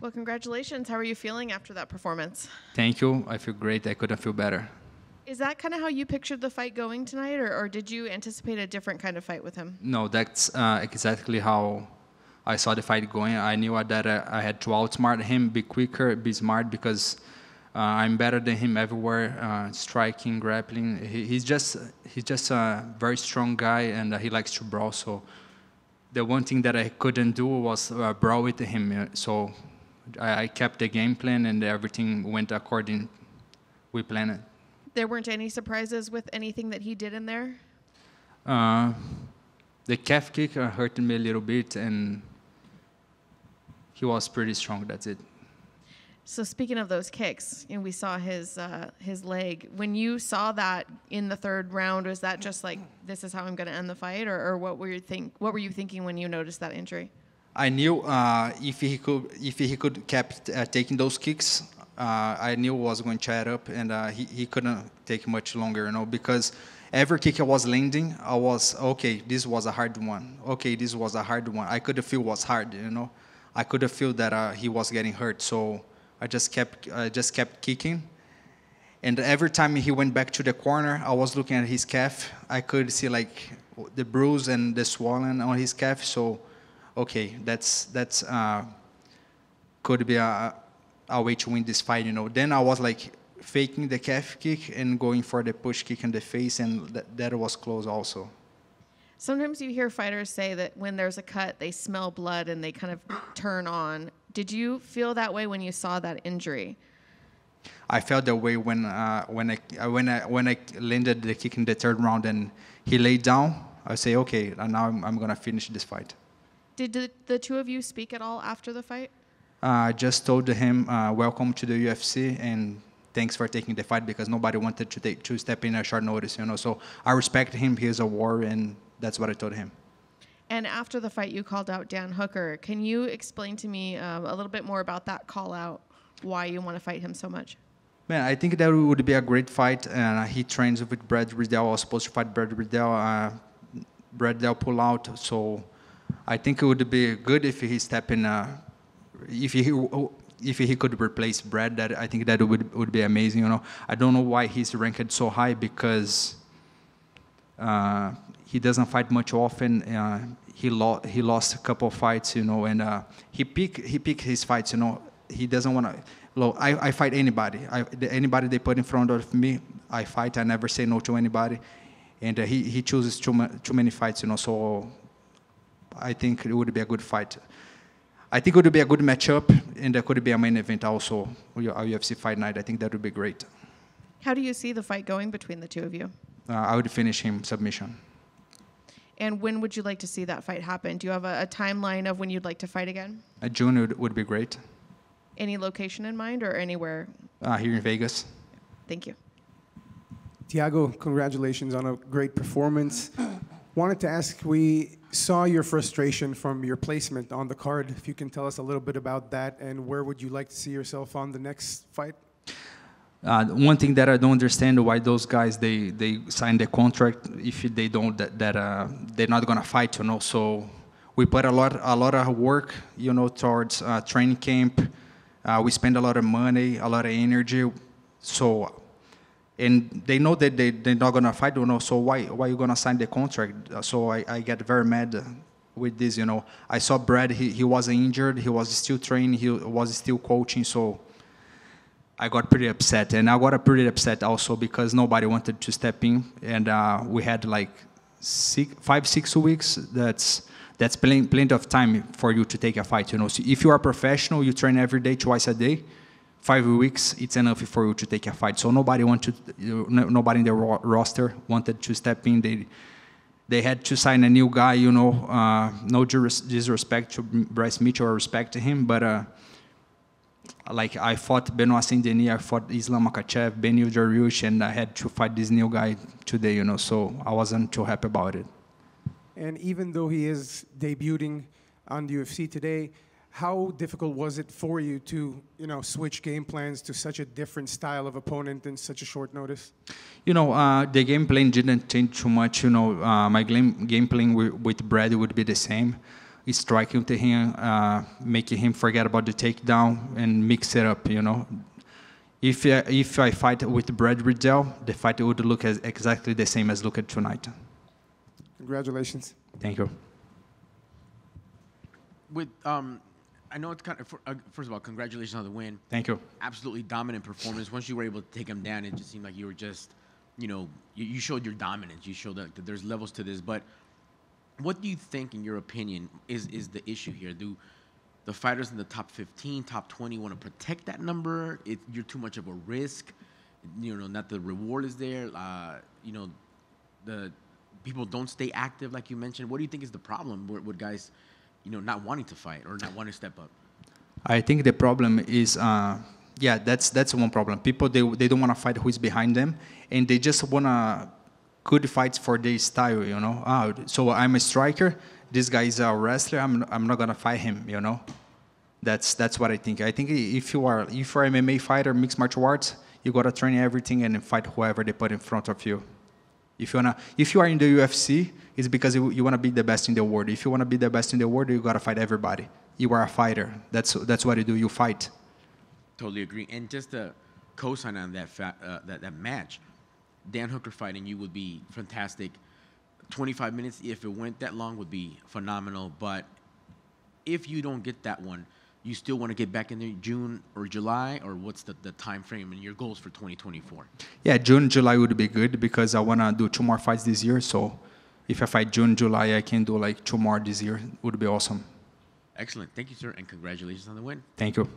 Well, congratulations. How are you feeling after that performance? Thank you. I feel great. I couldn't feel better. Is that kind of how you pictured the fight going tonight, or, or did you anticipate a different kind of fight with him? No, that's uh, exactly how I saw the fight going. I knew that uh, I had to outsmart him, be quicker, be smart, because uh, I'm better than him everywhere, uh, striking, grappling. He, he's just he's just a very strong guy, and uh, he likes to brawl. So the one thing that I couldn't do was uh, brawl with him. So I, I kept the game plan, and everything went according we planned. There weren't any surprises with anything that he did in there. Uh, the calf kick hurt me a little bit, and he was pretty strong. That's it. So speaking of those kicks, you know, we saw his uh, his leg. When you saw that in the third round, was that just like this is how I'm going to end the fight, or, or what were you think what were you thinking when you noticed that injury? I knew uh, if he could if he could kept uh, taking those kicks, uh, I knew was going to add up, and uh, he, he couldn't take much longer, you know, because every kick I was landing, I was okay. This was a hard one. Okay, this was a hard one. I could feel was hard, you know. I could feel that uh, he was getting hurt, so I just kept I just kept kicking. And every time he went back to the corner, I was looking at his calf. I could see like the bruise and the swelling on his calf. So, okay, that's that's uh, could be a a way to win this fight, you know. Then I was like faking the calf kick and going for the push kick in the face, and th- that was close also. Sometimes you hear fighters say that when there's a cut, they smell blood and they kind of turn on. Did you feel that way when you saw that injury? I felt that way when uh, when I when I when I landed the kick in the third round and he laid down. I say, okay, now I'm, I'm gonna finish this fight. Did the, the two of you speak at all after the fight? I uh, just told him, uh, welcome to the UFC and thanks for taking the fight because nobody wanted to take to step in a short notice, you know. So I respect him. He is a warrior, and that's what I told him. And after the fight, you called out Dan Hooker. Can you explain to me um, a little bit more about that call out? Why you want to fight him so much? Man, I think that would be a great fight. And uh, he trains with Brad Riddell. I was supposed to fight Brad Riddell. Uh, Brad Riddell pull out, so I think it would be good if he step in. Uh, if he if he could replace Brad, that I think that would would be amazing. You know, I don't know why he's ranked so high because uh, he doesn't fight much often. Uh, he lost he lost a couple of fights, you know, and uh, he pick he pick his fights. You know, he doesn't want to. Look, I, I fight anybody. I, anybody they put in front of me, I fight. I never say no to anybody, and uh, he he chooses too, ma- too many fights. You know, so I think it would be a good fight. I think it would be a good matchup, and there could be a main event also, a UFC fight night. I think that would be great. How do you see the fight going between the two of you? Uh, I would finish him submission. And when would you like to see that fight happen? Do you have a, a timeline of when you'd like to fight again? Uh, June would, would, be great. Any location in mind or anywhere? Uh, here in Vegas. Thank you. Thiago, congratulations on a great performance. Wanted to ask, we saw your frustration from your placement on the card. If you can tell us a little bit about that and where would you like to see yourself on the next fight? Uh, one thing that I don't understand why those guys they they sign the contract if they don't that, that uh, they're not gonna fight you know so we put a lot a lot of work you know towards uh, training camp uh, we spend a lot of money a lot of energy so and they know that they, they're not going to fight, you know, so why, why are you going to sign the contract? So I, I get very mad with this, you know. I saw Brad, he, he wasn't injured, he was still training, he was still coaching, so I got pretty upset. And I got pretty upset also because nobody wanted to step in, and uh, we had like six, five, six weeks. That's that's plenty, plenty of time for you to take a fight, you know. So if you are professional, you train every day, twice a day, five weeks, it's enough for you to take a fight. So nobody wanted, nobody in the roster wanted to step in. They, they had to sign a new guy, you know. Uh, no disrespect to Bryce Mitchell, I respect to him, but uh, like I fought Benoit Saint Denis, I fought Islam Makhachev, Beneil Dariush, and I had to fight this new guy today, you know. So I wasn't too happy about it. And even though he is debuting on the UFC today, how difficult was it for you to, you know, switch game plans to such a different style of opponent in such a short notice? You know, uh, the game plan didn't change too much. You know, uh, my game, game plan with, with Brad would be the same. striking to him, uh, making him forget about the takedown and mix it up. You know, if uh, if I fight with Brad Riddell, the fight would look as exactly the same as look at tonight. Congratulations. Thank you. With um, I know it's kind of uh, first of all, congratulations on the win. Thank you. Absolutely dominant performance. Once you were able to take him down, it just seemed like you were just, you know, you, you showed your dominance. You showed that, that there's levels to this. But what do you think, in your opinion, is is the issue here? Do the fighters in the top 15, top 20 want to protect that number? It, you're too much of a risk. You know, not the reward is there. Uh, you know, the people don't stay active, like you mentioned. What do you think is the problem with guys, you know, not wanting to fight or not wanting to step up? I think the problem is, uh, yeah, that's that's one problem. People they they don't want to fight who is behind them, and they just want to good fights for their style. You know, ah, so I'm a striker. This guy is a wrestler. I'm I'm not gonna fight him. You know, that's that's what I think. I think if you are if you're an MMA fighter, mixed martial arts, you gotta train everything and fight whoever they put in front of you. If you wanna, if you are in the UFC, it's because you, you wanna be the best in the world. If you wanna be the best in the world, you gotta fight everybody. You are a fighter. That's that's what you do. You fight. Totally agree. And just to co-sign on that fa- uh, that that match, Dan Hooker fighting you would be fantastic. 25 minutes, if it went that long, would be phenomenal. But if you don't get that one, you still want to get back in there June or July, or what's the, the time frame and your goals for 2024? Yeah, June, July would be good because I wanna do two more fights this year. So if I fight June, July, I can do like two more this year. Would be awesome. Excellent. Thank you, sir, and congratulations on the win. Thank you.